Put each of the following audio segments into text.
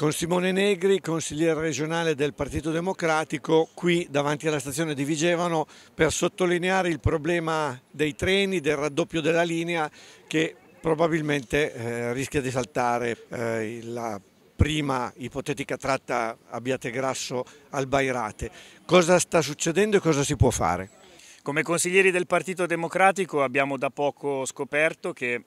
con Simone Negri, consigliere regionale del Partito Democratico, qui davanti alla stazione di Vigevano per sottolineare il problema dei treni, del raddoppio della linea che probabilmente eh, rischia di saltare eh, la prima ipotetica tratta Abbiategrasso al Bairate. Cosa sta succedendo e cosa si può fare? Come consiglieri del Partito Democratico abbiamo da poco scoperto che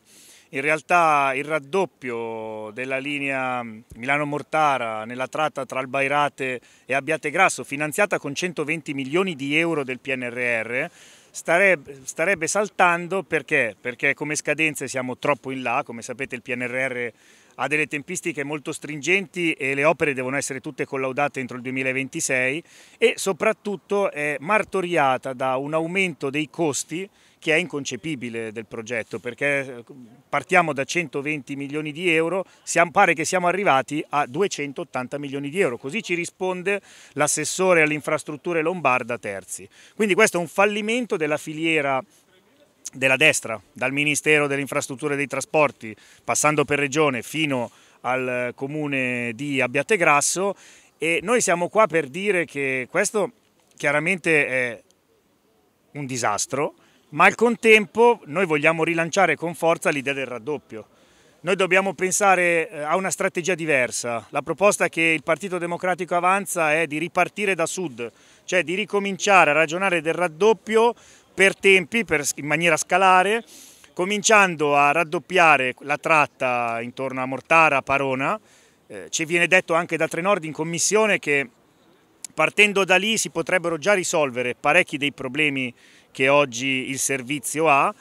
in realtà il raddoppio della linea Milano-Mortara nella tratta tra Albairate e Abbiategrasso, finanziata con 120 milioni di euro del PNRR, starebbe, starebbe saltando perché? Perché come scadenze siamo troppo in là, come sapete il PNRR ha delle tempistiche molto stringenti e le opere devono essere tutte collaudate entro il 2026 e soprattutto è martoriata da un aumento dei costi che è inconcepibile del progetto perché partiamo da 120 milioni di euro, siamo, pare che siamo arrivati a 280 milioni di euro, così ci risponde l'assessore alle infrastrutture Lombarda Terzi. Quindi questo è un fallimento della filiera della destra, dal Ministero delle Infrastrutture e dei Trasporti, passando per Regione fino al comune di Abbiategrasso e noi siamo qua per dire che questo chiaramente è un disastro, ma al contempo noi vogliamo rilanciare con forza l'idea del raddoppio. Noi dobbiamo pensare eh, a una strategia diversa. La proposta che il Partito Democratico avanza è di ripartire da sud, cioè di ricominciare a ragionare del raddoppio per tempi, per, in maniera scalare, cominciando a raddoppiare la tratta intorno a Mortara, Parona. Eh, ci viene detto anche da Trenord in commissione che partendo da lì si potrebbero già risolvere parecchi dei problemi che oggi il servizio ha.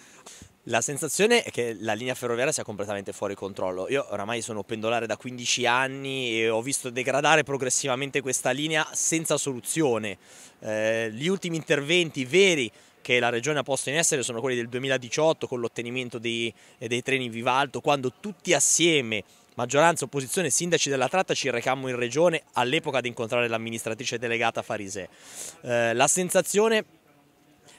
La sensazione è che la linea ferroviaria sia completamente fuori controllo. Io oramai sono pendolare da 15 anni e ho visto degradare progressivamente questa linea senza soluzione. Eh, gli ultimi interventi veri che la Regione ha posto in essere sono quelli del 2018 con l'ottenimento dei, dei treni Vivalto, quando tutti assieme maggioranza, opposizione, sindaci della tratta ci recammo in regione all'epoca ad incontrare l'amministratrice delegata Farisè. Eh, la sensazione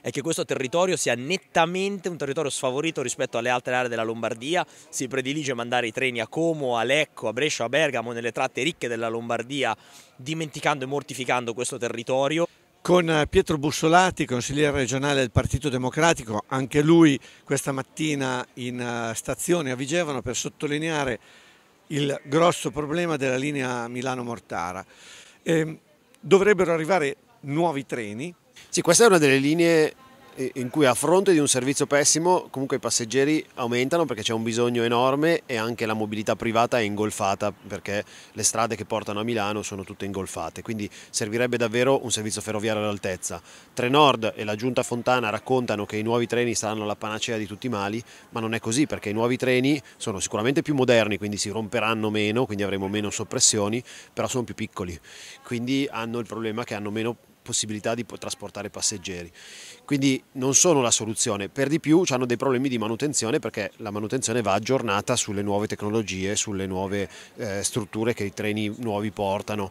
è che questo territorio sia nettamente un territorio sfavorito rispetto alle altre aree della Lombardia, si predilige mandare i treni a Como, a Lecco, a Brescia, a Bergamo, nelle tratte ricche della Lombardia, dimenticando e mortificando questo territorio. Con Pietro Bussolati, consigliere regionale del Partito Democratico, anche lui questa mattina in eh, stazione a Vigevano per sottolineare il grosso problema della linea Milano-Mortara. Eh, dovrebbero arrivare nuovi treni sì, questa è una delle linee in cui a fronte di un servizio pessimo comunque i passeggeri aumentano perché c'è un bisogno enorme e anche la mobilità privata è ingolfata perché le strade che portano a Milano sono tutte ingolfate, quindi servirebbe davvero un servizio ferroviario all'altezza. Trenord e la giunta Fontana raccontano che i nuovi treni saranno la panacea di tutti i mali, ma non è così perché i nuovi treni sono sicuramente più moderni, quindi si romperanno meno, quindi avremo meno soppressioni, però sono più piccoli, quindi hanno il problema che hanno meno possibilità di trasportare passeggeri. Quindi non sono la soluzione, per di più hanno dei problemi di manutenzione perché la manutenzione va aggiornata sulle nuove tecnologie, sulle nuove eh, strutture che i treni nuovi portano.